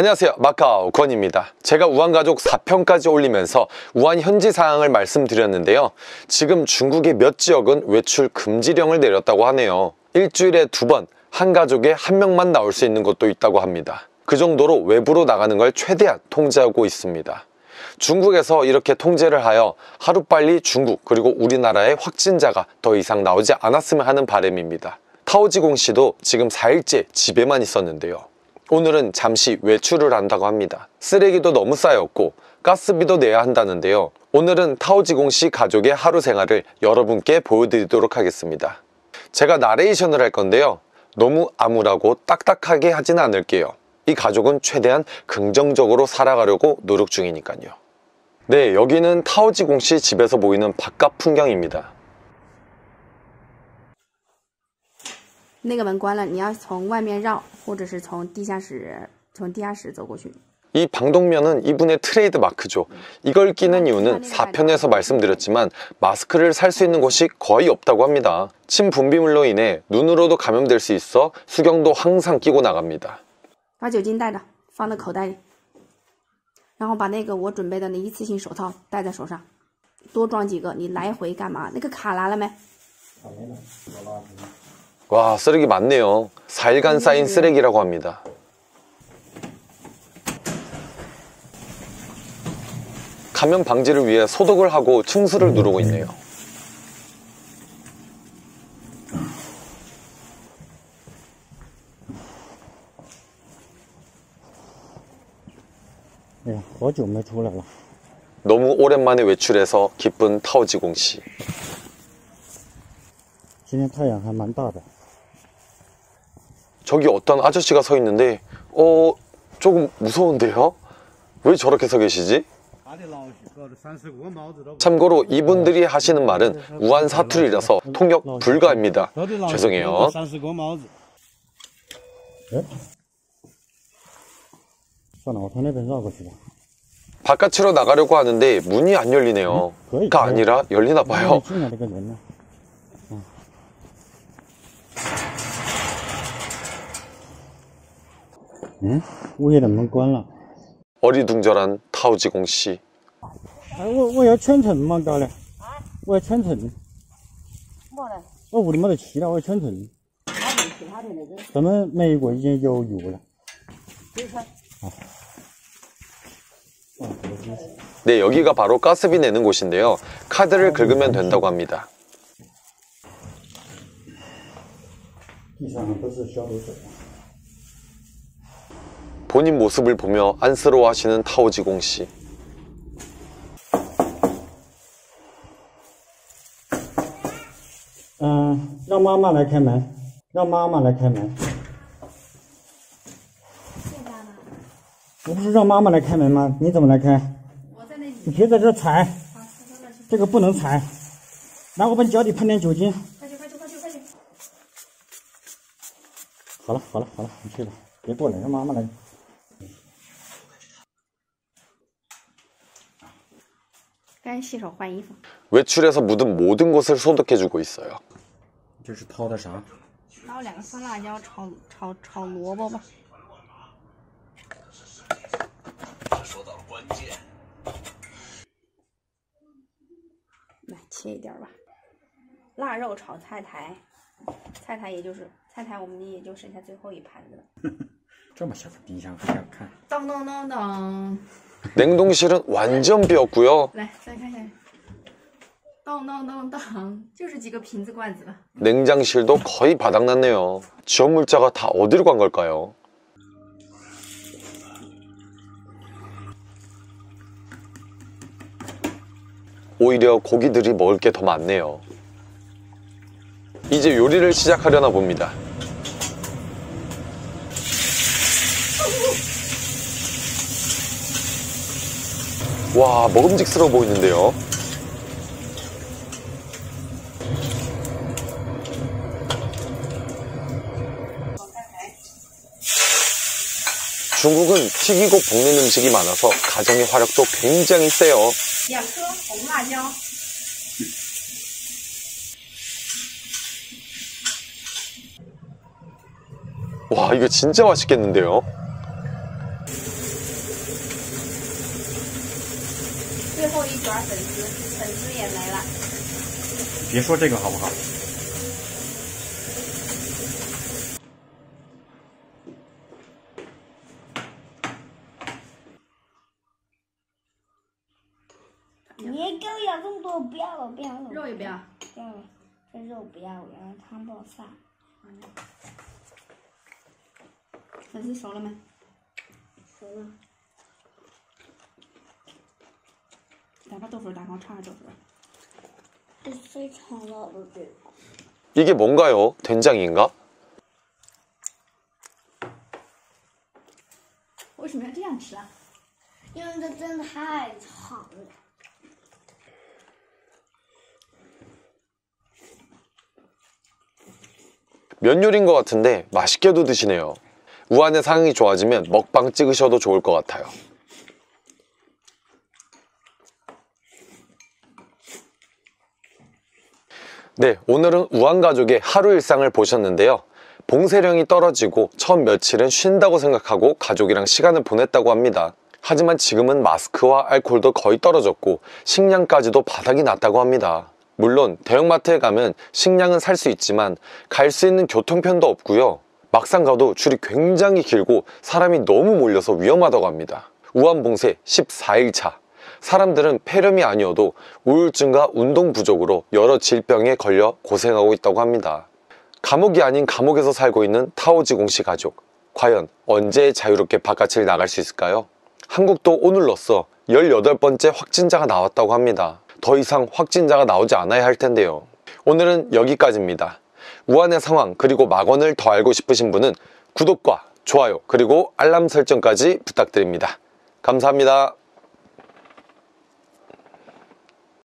안녕하세요. 마카오 건입니다. 제가 우한가족 4편까지 올리면서 우한 현지 상황을 말씀드렸는데요. 지금 중국의 몇 지역은 외출 금지령을 내렸다고 하네요. 일주일에 두 번 한 가족에 한 명만 나올 수 있는 곳도 있다고 합니다. 그 정도로 외부로 나가는 걸 최대한 통제하고 있습니다. 중국에서 이렇게 통제를 하여 하루빨리 중국 그리고 우리나라의 확진자가 더 이상 나오지 않았으면 하는 바람입니다. 타오지공 씨도 지금 4일째 집에만 있었는데요 오늘은 잠시 외출을 한다고 합니다. 쓰레기도 너무 쌓였고 가스비도 내야 한다는데요. 오늘은 타오지공 씨 가족의 하루 생활을 여러분께 보여드리도록 하겠습니다. 제가 나레이션을 할 건데요. 너무 암울하고 딱딱하게 하진 않을게요. 이 가족은 최대한 긍정적으로 살아가려고 노력 중이니까요. 네, 여기는 타오지공 씨 집에서 보이는 바깥 풍경입니다. 那个门关了，你要从外面绕，或者是从地下室从地下室走过去。이 방독면은 이분의 트레이드 마크죠. 이걸 끼는 이유는 4편에서 말씀드렸지만 마스크를 살 수 있는 곳이 거의 없다고 합니다. 침 분비물로 인해 눈으로도 감염될 수 있어 수경도 항상 끼고 나갑니다. 把酒精带着，放在口袋里，然后把那个我准备的那一次性手套戴在手上。多装几个，你来回干嘛？那个卡拿了没？ 와 쓰레기 많네요 4일간 쌓인 쓰레기라고 합니다 감염 방지를 위해 소독을 하고 층수를 누르고 있네요 네, 너무 오랜만에 외출해서 기쁜 타오지공 씨. 今天太阳还蛮大的。 저기 어떤 아저씨가 서 있는데 어 조금 무서운데요? 왜 저렇게 서 계시지? 참고로 이분들이 하시는 말은 우한 사투리라서 통역 불가입니다. 죄송해요. 바깥으로 나가려고 하는데 문이 안 열리네요. 가 아니라 열리나 봐요. 우유는 먹고 할라. 어리둥절한 타오지공 씨. 아, 왜, 왜 천천히 먹다래? 왜 천천? 뭐래? 어, 우리 모두 치라, 왜 천천히?咱们 매이고 이제 겨우 유고야. 네, 여기가 바로 가스비 내는 곳인데요. 카드를 긁으면 된다고 합니다. 이상은 벌써 샤워했어. 본인 모습을 보며 안쓰러워하시는 타오지공 씨. 음, 让妈妈来开门。让妈妈来开门。你怎么来开？我在那里。你别在这踩。这个不能踩。拿个笨脚底喷点酒精。快去快去快去快去。好了好了好了，你去吧，别过来，让妈妈来。 干洗手换衣服。 외출해서 묻은 모든 곳을 소독해주고 있어요. 这是掏的啥？烧点关键。来肉炒菜苔，菜苔也就是菜苔，我们也就剩下最后一盘子了。这么小的冰箱还要看。当当当当。 냉동실은 완전 비었고요. 냉장실도 거의 바닥났네요. 지원물자가 다 어디로 간 걸까요? 오히려 고기들이 먹을 게 더 많네요. 이제 요리를 시작하려나 봅니다. 와 먹음직스러워 보이는데요 중국은 튀기고 볶는 음식이 많아서 가정의 화력도 굉장히 세요. 와 이거 진짜 맛있겠는데요? 粉丝，粉丝也没了。别说这个好不好？你给我要这么多，不要了，不要了。肉也不要。不要了，这肉不要，我要汤爆撒。粉丝熟了没？熟了。打把豆腐打上叉豆腐。这非常老的这个。 이게 뭔가요? 된장인가? 为什么要这样吃啊？因为这真的太长了。 면 요리인 것 같은데 맛있게도 드시네요. 우한의 상황이 좋아지면 먹방 찍으셔도 좋을 것 같아요. 네, 오늘은 우한 가족의 하루 일상을 보셨는데요. 봉쇄령이 떨어지고 첫 며칠은 쉰다고 생각하고 가족이랑 시간을 보냈다고 합니다. 하지만 지금은 마스크와 알코올도 거의 떨어졌고 식량까지도 바닥이 났다고 합니다. 물론 대형마트에 가면 식량은 살 수 있지만 갈 수 있는 교통편도 없고요. 막상 가도 줄이 굉장히 길고 사람이 너무 몰려서 위험하다고 합니다. 우한 봉쇄 14일차. 사람들은 폐렴이 아니어도 우울증과 운동 부족으로 여러 질병에 걸려 고생하고 있다고 합니다. 감옥이 아닌 감옥에서 살고 있는 타오지공 씨 가족. 과연 언제 자유롭게 바깥을 나갈 수 있을까요? 한국도 오늘로써 18번째 확진자가 나왔다고 합니다. 더 이상 확진자가 나오지 않아야 할 텐데요. 오늘은 여기까지입니다. 우한의 상황 그리고 막원을 더 알고 싶으신 분은 구독과 좋아요 그리고 알람 설정까지 부탁드립니다. 감사합니다.